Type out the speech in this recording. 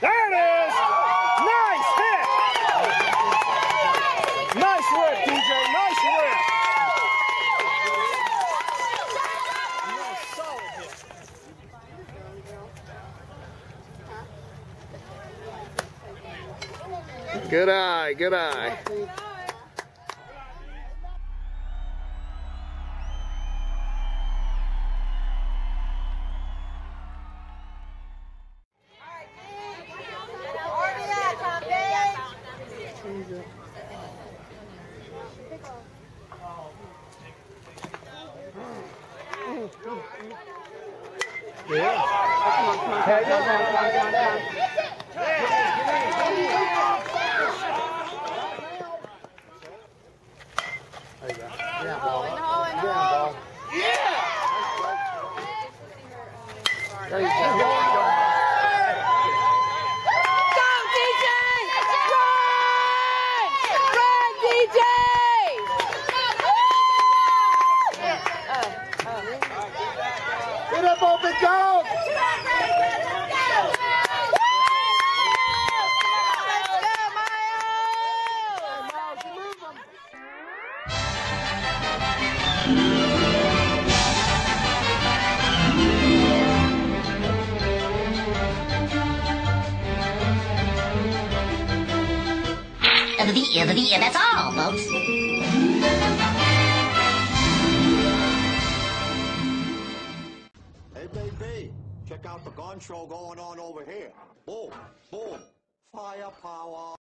There it is. Good eye, good eye. Go, DJ! Get up, open go! Of the of the that's all, folks. Hey, baby, check out the gun show going on over here. Boom, boom, firepower.